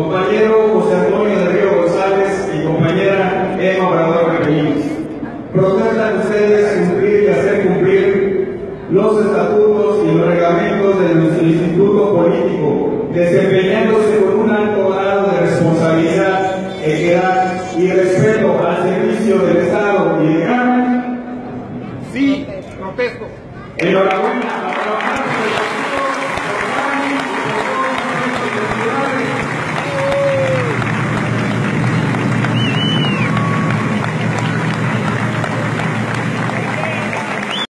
Compañero José Antonio de Río González y compañera Emma Obrador Repelín. Protestan ustedes cumplir y hacer cumplir los estatutos y los reglamentos del Instituto Político, desempeñándose con un alto grado de responsabilidad, equidad y respeto al servicio del Estado y de Carmen. Sí, protesto. Enhorabuena.